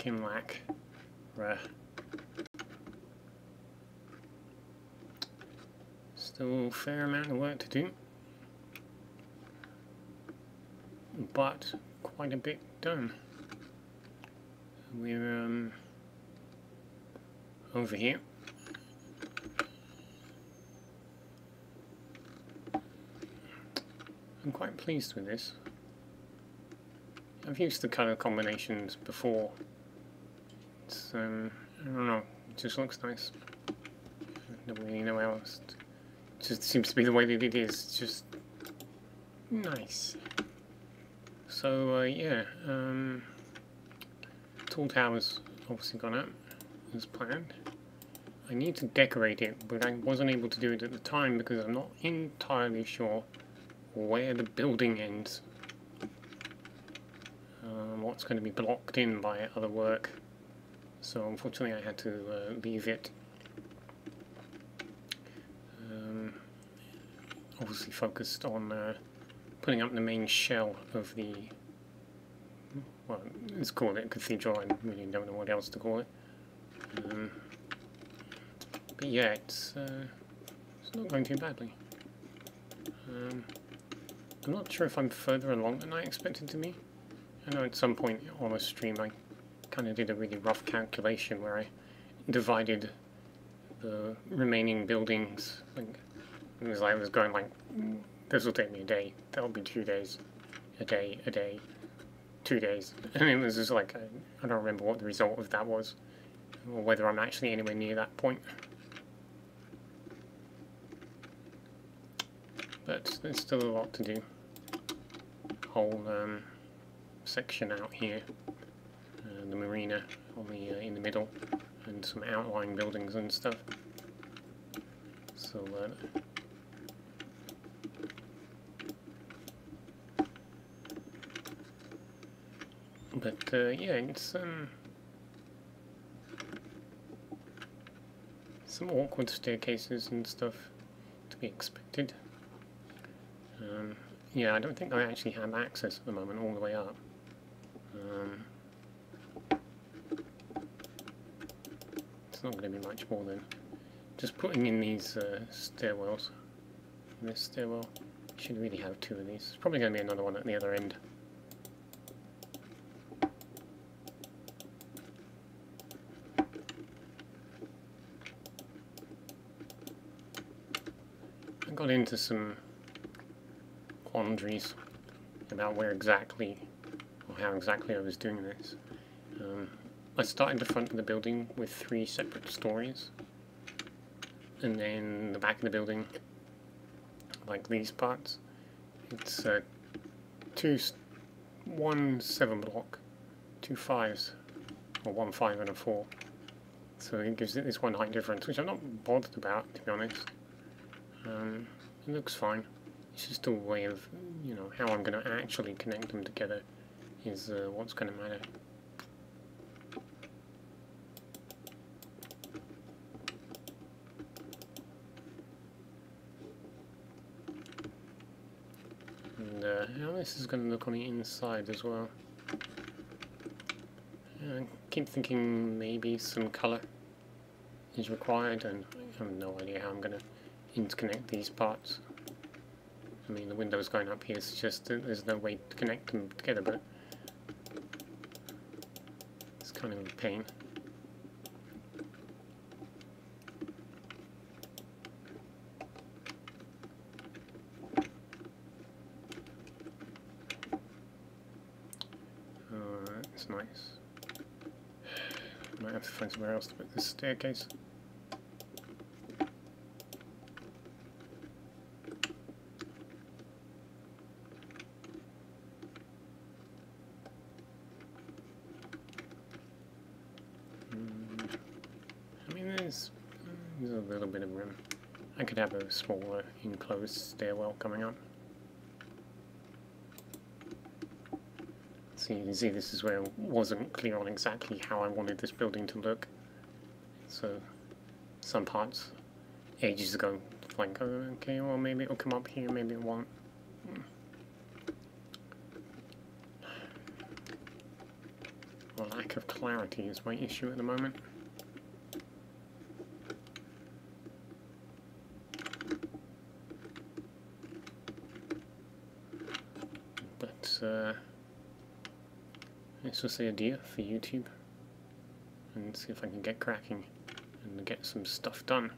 Kinlac. Rare. Still a fair amount of work to do. But quite a bit done. We're um, over here. I'm quite pleased with this. I've used the colour combinations before. It's, um, I don't know, it just looks nice. I don't else. It just seems to be the way that it is. It's just nice. So, uh, yeah, um, Tall Tower's obviously gone up as planned. I need to decorate it, but I wasn't able to do it at the time because I'm not entirely sure where the building ends. Um, what's going to be blocked in by other work. So unfortunately I had to uh, leave it. Um, obviously focused on uh, putting up the main shell of the well, let's call it cathedral, I really don't know what else to call it. Um, but yeah, it's, uh, it's not going too badly. Um, I'm not sure if I'm further along than I expected to be. I know at some point on a stream I kind of did a really rough calculation where I divided the remaining buildings. Like, it was like I was going like, this will take me a day, that'll be two days, a day, a day, two days. And it was just like, I, I don't remember what the result of that was, or whether I'm actually anywhere near that point. but there's still a lot to do. Whole um, section out here, the marina on the uh, in the middle, and some outlying buildings and stuff. So. Uh, but uh, yeah, it's um, some awkward staircases and stuff to be expected. Um, yeah, I don't think I actually have access at the moment all the way up. Um, it's not going to be much more than just putting in these uh, stairwells. This stairwell should really have two of these. There's probably going to be another one at the other end. I got into some quandaries about where exactly or how exactly I was doing this. Um, I started the front of the building with three separate stories. And then the back of the building like these parts it's uh, two one seven block two fives or one five and a four. So it gives it this one height difference which I'm not bothered about to be honest. Um, it looks fine. It's just a way of, you know, how I'm going to actually connect them together is uh, what's going to matter. And uh, how this is going to look on the inside as well. I keep thinking maybe some colour is required and I have no idea how I'm going to interconnect these parts. I mean, the window's going up here, it's just there's no way to connect them together, but it's kind of a pain. Nice. Might have to find somewhere else to put this staircase. Mm. I mean, there's, there's a little bit of room. I could have a smaller enclosed stairwell coming up. You can see this is where it wasn't clear on exactly how I wanted this building to look. So some parts ages ago like, okay, well maybe it'll come up here, maybe it won't. lack of clarity is my issue at the moment. But uh, it's just the idea for YouTube and see if I can get cracking and get some stuff done.